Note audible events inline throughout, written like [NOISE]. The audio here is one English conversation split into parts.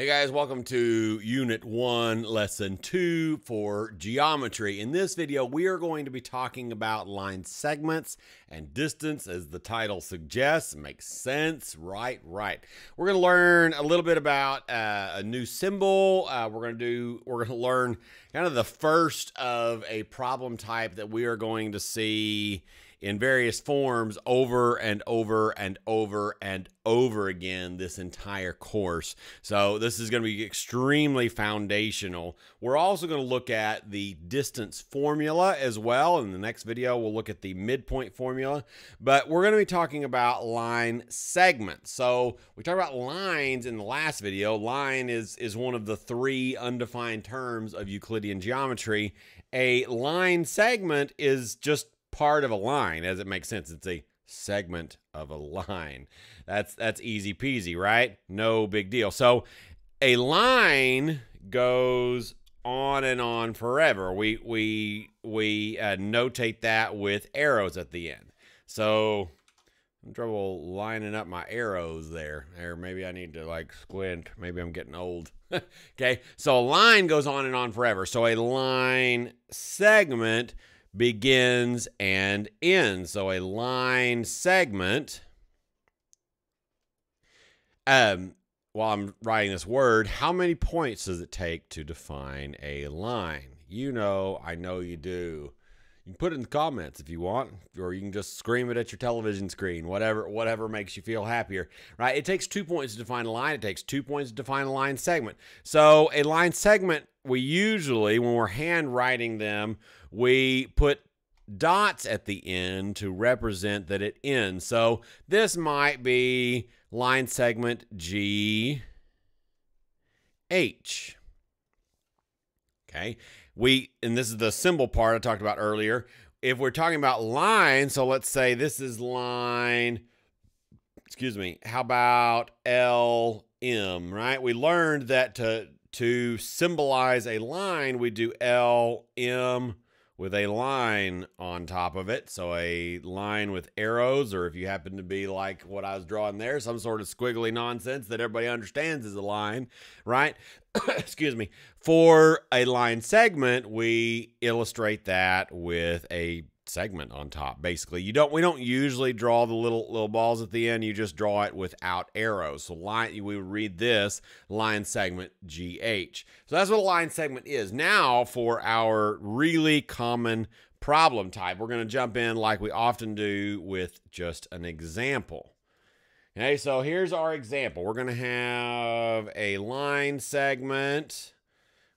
Hey guys, welcome to Unit 1, Lesson 2 for Geometry. In this video, we are going to be talking about line segments and distance as the title suggests. Makes sense, right? Right. We're going to learn a little bit about uh, a new symbol. Uh, we're going to do, we're going to learn kind of the first of a problem type that we are going to see in various forms over and over and over and over again this entire course. So this is going to be extremely foundational. We're also going to look at the distance formula as well. In the next video, we'll look at the midpoint formula, but we're going to be talking about line segments. So we talked about lines in the last video. Line is, is one of the three undefined terms of Euclidean geometry. A line segment is just part of a line as it makes sense. It's a segment of a line. That's that's easy peasy, right? No big deal. So a line goes on and on forever. We we we uh, notate that with arrows at the end. So I'm trouble lining up my arrows there. Or maybe I need to like squint. Maybe I'm getting old. [LAUGHS] okay. So a line goes on and on forever. So a line segment begins and ends. So a line segment. Um, while I'm writing this word, how many points does it take to define a line? You know, I know you do. You can put it in the comments if you want, or you can just scream it at your television screen, whatever, whatever makes you feel happier, right? It takes two points to define a line. It takes two points to define a line segment. So a line segment, we usually, when we're handwriting them, we put dots at the end to represent that it ends. So this might be line segment G H. Okay. We and this is the symbol part I talked about earlier. If we're talking about line, so let's say this is line excuse me, how about LM, right? We learned that to to symbolize a line, we do LM with a line on top of it. So a line with arrows, or if you happen to be like what I was drawing there, some sort of squiggly nonsense that everybody understands is a line, right? [COUGHS] Excuse me. For a line segment, we illustrate that with a segment on top. Basically, you don't we don't usually draw the little little balls at the end. You just draw it without arrows. So line we read this line segment GH. So that's what a line segment is. Now for our really common problem type, we're going to jump in like we often do with just an example. Okay, so here's our example. We're going to have a line segment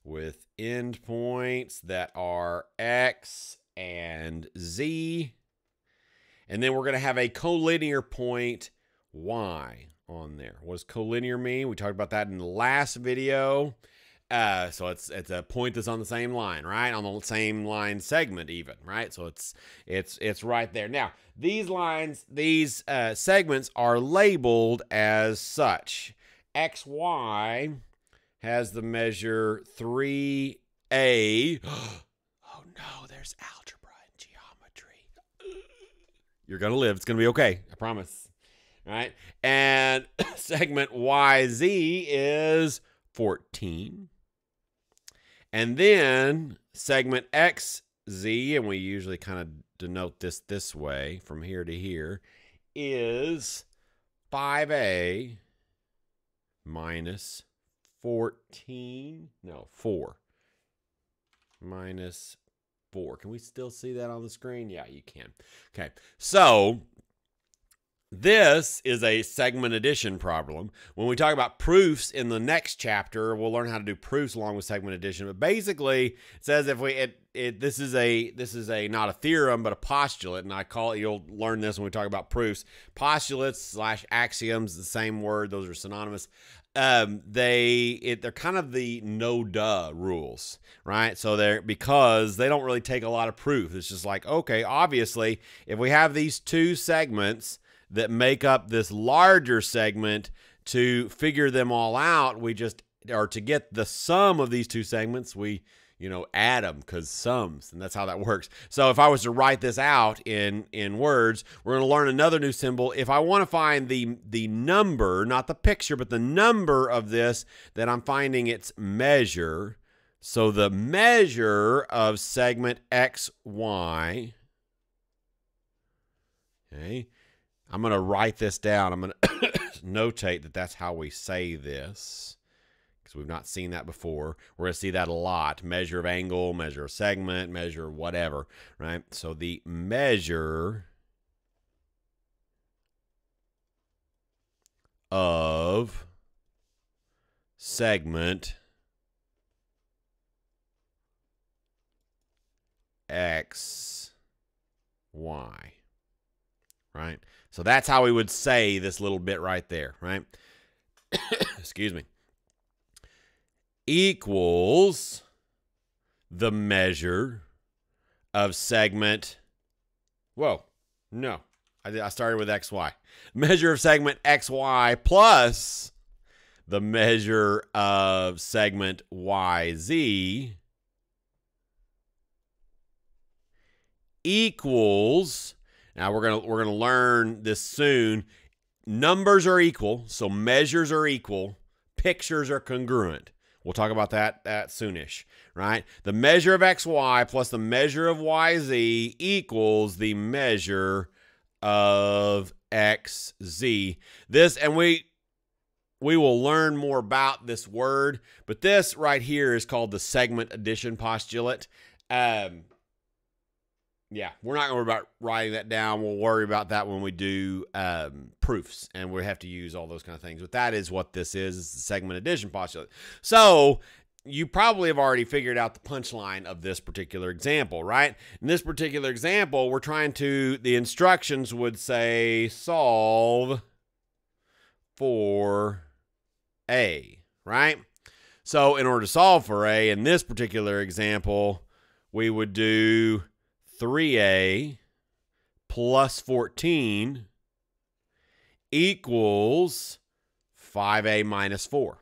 with endpoints that are x and z. And then we're going to have a collinear point y on there. What does collinear mean? We talked about that in the last video. Uh, so it's it's a point that's on the same line, right? On the same line segment, even, right? So it's it's it's right there. Now these lines, these uh, segments are labeled as such. X Y has the measure three A. [GASPS] oh no, there's geometry. You're gonna live. It's gonna be okay. I promise. All right. And [COUGHS] segment YZ is 14. And then segment XZ, and we usually kind of denote this this way from here to here, is 5A minus 14. No, 4. Minus 4. Can we still see that on the screen? Yeah, you can. Okay. So this is a segment addition problem. When we talk about proofs in the next chapter, we'll learn how to do proofs along with segment addition. But basically, it says if we it, it this is a this is a not a theorem but a postulate, and I call it. You'll learn this when we talk about proofs. Postulates slash axioms, the same word. Those are synonymous. Um, they it, they're kind of the no duh rules, right? So they're because they don't really take a lot of proof. It's just like okay, obviously, if we have these two segments that make up this larger segment to figure them all out we just or to get the sum of these two segments we you know, add them because sums, and that's how that [LAUGHS] works. So if I was to write this out in in words, we're going to learn another new symbol. If I want to find the the number, not the picture, but the number of this, then I'm finding its measure. So the measure of segment XY, okay, I'm going to write this down. I'm going [COUGHS] to notate that that's how we say this because we've not seen that before. We're going to see that a lot. Measure of angle, measure of segment, measure whatever, right? So the measure of segment x, y, right? So that's how we would say this little bit right there, right? [COUGHS] Excuse me equals the measure of segment. Whoa, no. I, I started with XY. Measure of segment XY plus the measure of segment YZ equals now we're to we're to learn this soon numbers are equal so measures are equal pictures are congruent We'll talk about that that soonish, right? The measure of xy plus the measure of yz equals the measure of xz. This and we we will learn more about this word, but this right here is called the segment addition postulate. Um, yeah, we're not going to worry about writing that down. We'll worry about that when we do um, proofs, and we have to use all those kind of things. But that is what this is: it's the segment addition postulate. So you probably have already figured out the punchline of this particular example, right? In this particular example, we're trying to. The instructions would say solve for a, right? So in order to solve for a, in this particular example, we would do 3a plus 14 equals 5a minus 4.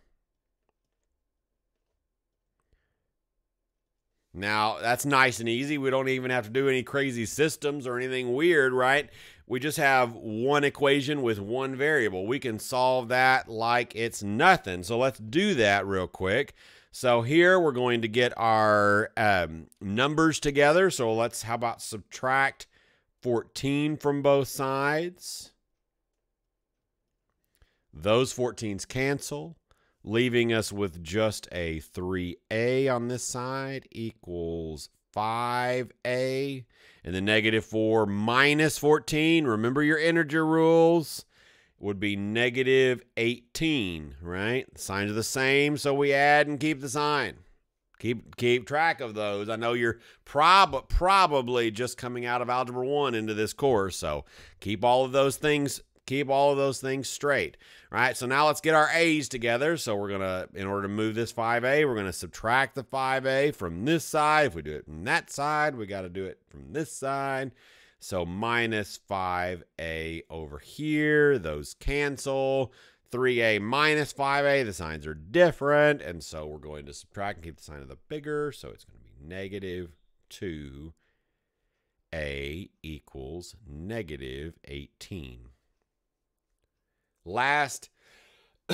Now, that's nice and easy. We don't even have to do any crazy systems or anything weird, right? We just have one equation with one variable. We can solve that like it's nothing. So let's do that real quick. So here we're going to get our um, numbers together. So let's, how about subtract 14 from both sides? Those 14s cancel, leaving us with just a 3a on this side equals 5a. And the negative 4 minus 14, remember your integer rules would be negative 18, right? The signs are the same, so we add and keep the sign. Keep keep track of those. I know you're prob probably just coming out of algebra 1 into this course, so keep all of those things keep all of those things straight. Right? So now let's get our A's together. So we're going to in order to move this 5A, we're going to subtract the 5A from this side. If we do it from that side, we got to do it from this side. So minus 5a over here. Those cancel. 3a minus 5a, the signs are different. And so we're going to subtract and keep the sign of the bigger. So it's going to be negative 2a equals negative 18. Last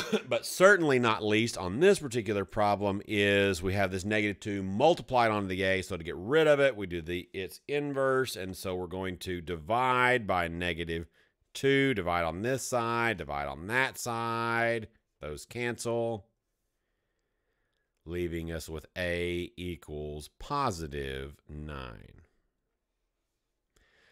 [COUGHS] but certainly not least on this particular problem is we have this negative 2 multiplied onto the a. So to get rid of it, we do the its inverse. And so we're going to divide by negative 2, divide on this side, divide on that side. Those cancel, leaving us with a equals positive 9.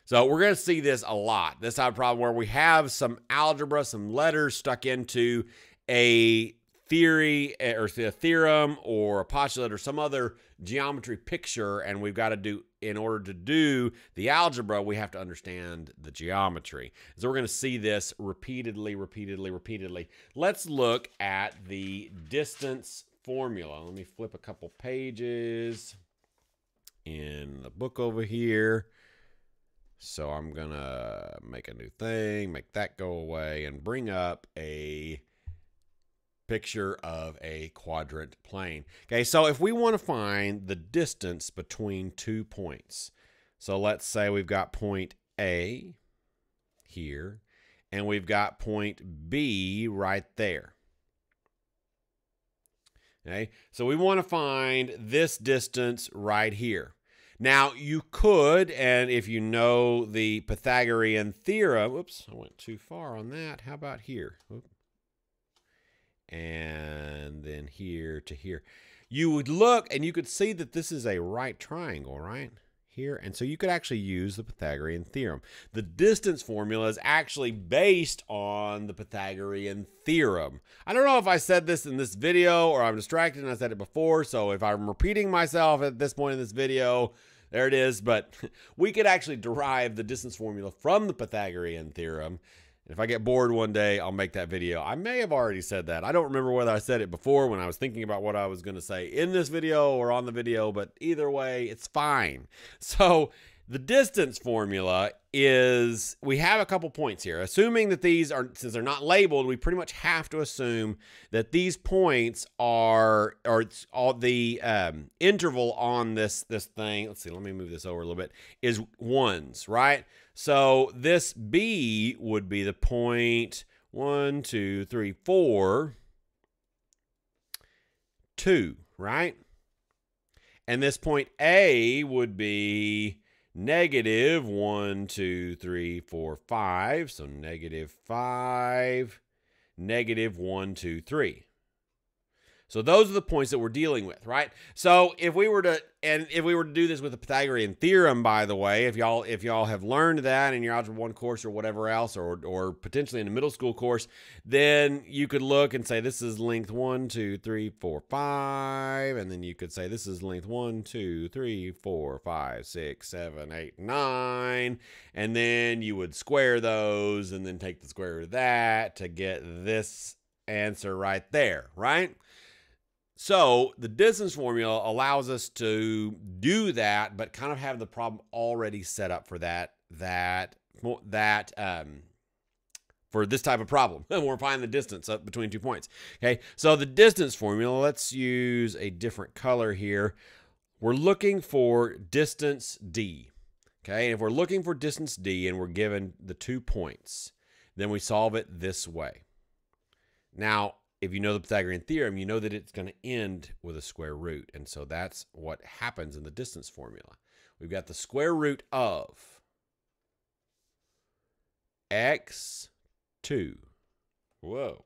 So we're going to see this a lot. This type of problem where we have some algebra, some letters stuck into a theory eh, or a theorem or a postulate or some other geometry picture and we've got to do in order to do the algebra we have to understand the geometry. So we're going to see this repeatedly repeatedly repeatedly. Let's look at the distance formula. Let me flip a couple pages in the book over here. So I'm gonna make a new thing make that go away and bring up a picture of a quadrant plane. Okay, so if we want to find the distance between two points, so let's say we've got point A here, and we've got point B right there. Okay, so we want to find this distance right here. Now, you could, and if you know the Pythagorean theorem, whoops, I went too far on that. How about here? And then here to here. You would look and you could see that this is a right triangle, right? Here. And so you could actually use the Pythagorean theorem. The distance formula is actually based on the Pythagorean theorem. I don't know if I said this in this video or I'm distracted and I said it before. So if I'm repeating myself at this point in this video, there it is. But [LAUGHS] we could actually derive the distance formula from the Pythagorean theorem. If I get bored one day, I'll make that video. I may have already said that. I don't remember whether I said it before when I was thinking about what I was going to say in this video or on the video, but either way, it's fine. [LAUGHS] So the distance formula is we have a couple points here. Assuming that these are, since they're not labeled, we pretty much have to assume that these points are, or all the um, interval on this, this thing. Let's see, let me move this over a little bit, is ones, right? So this B would be the point one, two, three, four, two, right? And this point A would be negative 1, 2, 3, 4, 5. So negative 5, negative 1, 2, 3. So those are the points that we're dealing with, right? So if we were to and if we were to do this with the Pythagorean theorem, by the way, if y'all if y'all have learned that in your algebra one course or whatever else, or or potentially in a middle school course, then you could look and say this is length one, two, three, four, five, and then you could say this is length one, two, three, four, five, six, seven, eight, nine, and then you would square those and then take the square root of that to get this answer right there, right? So the distance formula allows us to do that, but kind of have the problem already set up for that that that um, for this type of problem. [LAUGHS] We're finding the distance up between two points. Okay, so the distance formula. Let's use a different color here. We're looking for distance d. Okay, and if we're looking for distance d and we're given the two points, then we solve it this way. Now, if you know the Pythagorean theorem, you know that it's going to end with a square root. And so that's what happens in the distance formula. We've got the square root of x2, whoa,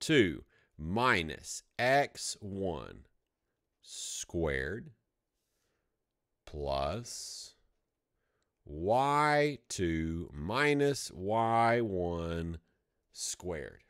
2 minus x1 squared plus y2 minus y1 squared.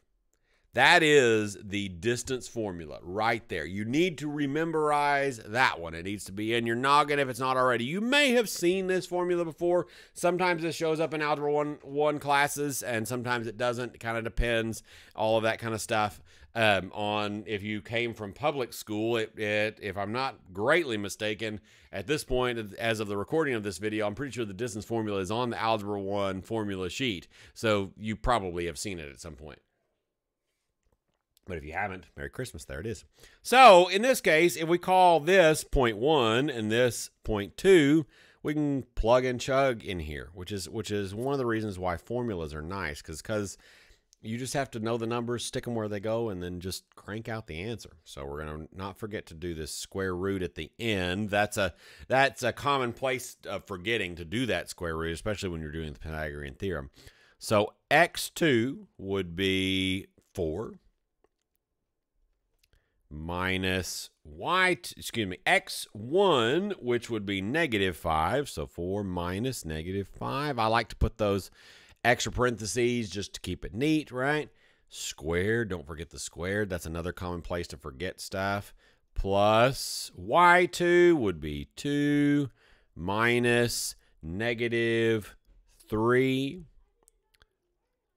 That is the distance formula right there. You need to rememberize that one. It needs to be in your noggin if it's not already. You may have seen this formula before. Sometimes it shows up in Algebra 1, 1 classes, and sometimes it doesn't. It kind of depends, all of that kind of stuff. Um, on if you came from public school, it, it, if I'm not greatly mistaken, at this point, as of the recording of this video, I'm pretty sure the distance formula is on the Algebra 1 formula sheet. So you probably have seen it at some point. But if you haven't, Merry Christmas. There it is. So in this case, if we call this point one and this point two, we can plug and chug in here, which is which is one of the reasons why formulas are nice, because because you just have to know the numbers, stick them where they go, and then just crank out the answer. So we're gonna not forget to do this square root at the end. That's a that's a common place of forgetting to do that square root, especially when you're doing the Pythagorean theorem. So x2 would be 4 minus y, excuse me, x1, which would be negative 5. So 4 minus negative 5. I like to put those extra parentheses just to keep it neat, right? Squared, don't forget the squared. That's another common place to forget stuff. Plus y2 would be 2 minus negative 3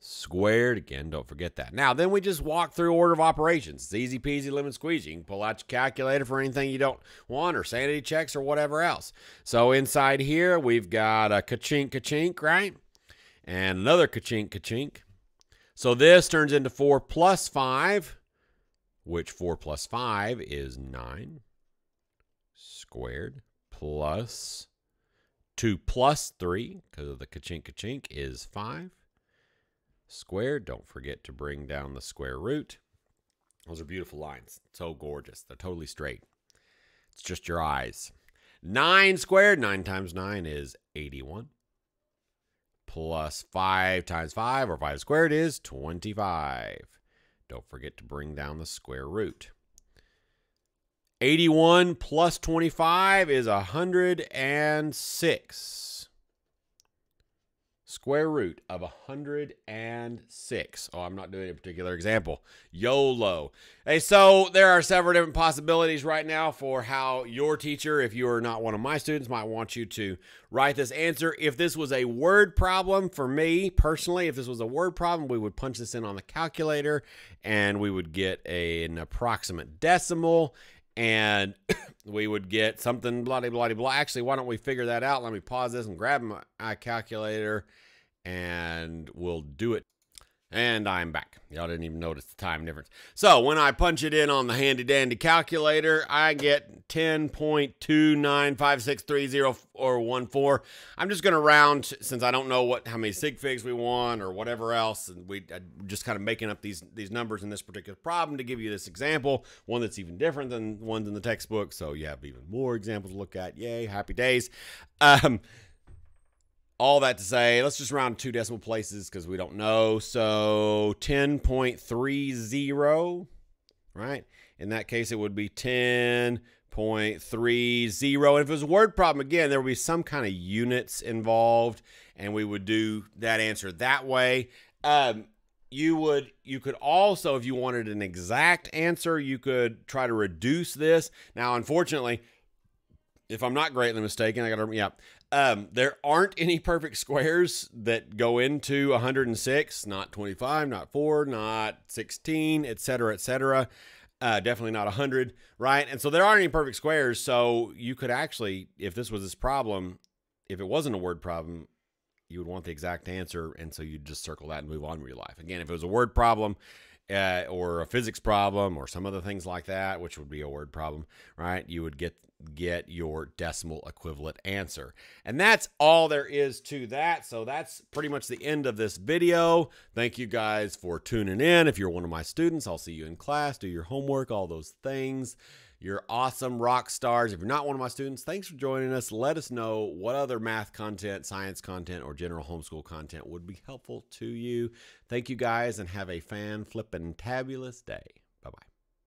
squared. Again, don't forget that. Now, then we just walk through order of operations. It's easy peasy lemon squeezy. You can pull out your calculator for anything you don't want or sanity checks or whatever else. So inside here, we've got a ka-chink, ka-chink, right? And another ka-chink, ka-chink. So this turns into 4 plus 5, which 4 plus 5 is 9 squared plus 2 plus 3, because of the ka-chink ka-chink, is 5 squared. Don't forget to bring down the square root. Those are beautiful lines. So gorgeous. They're totally straight. It's just your eyes. 9 squared, 9 times 9 is 81. Plus 5 times 5, or 5 squared, is 25. Don't forget to bring down the square root. 81 plus 25 is 106 square root of 106. Oh, I'm not doing a particular example. YOLO. Hey, so there are several different possibilities right now for how your teacher, if you are not one of my students, might want you to write this answer. If this was a word problem for me personally, if this was a word problem, we would punch this in on the calculator and we would get a, an approximate decimal and [COUGHS] we would get something bloody bloody blah. Actually, why don't we figure that out? Let me pause this and grab my calculator and we'll do it. And I'm back. Y'all didn't even notice the time difference. So when I punch it in on the handy dandy calculator, I get 10.295630 or 14. I'm just going to round since I don't know what how many sig figs we want or whatever else. And we I'm just kind of making up these these numbers in this particular problem to give you this example, one that's even different than ones in the textbook. So you have even more examples to look at. Yay, happy days. Um, all that to say, let's just round two decimal places because we don't know. So 10.30, right? In that case, it would be 10.30. And if it was a word problem, again, there would be some kind of units involved, and we would do that answer that way. Um, you would you could also if you wanted an exact answer you could try to reduce this now unfortunately if i'm not greatly mistaken i gotta yeah um, there aren't any perfect squares that go into 106, not 25, not 4, not 16, etc., etc. Uh, definitely not 100, right? And so there aren't any perfect squares. So you could actually, if this was this problem, if it wasn't a word problem, you would want the exact answer. And so you'd just circle that and move on with your life. Again, if it was a word problem, uh, or a physics problem or some other things like that, which would be a word problem, right? You would get get your decimal equivalent answer. And that's all there is to that. So that's pretty much the end of this video. Thank you guys for tuning in. If you're one of my students, I'll see you in class, do your homework, all those things. You're awesome rock stars. If you're not one of my students, thanks for joining us. Let us know what other math content, science content, or general homeschool content would be helpful to you. Thank you guys and have a fan flippin' tabulous day.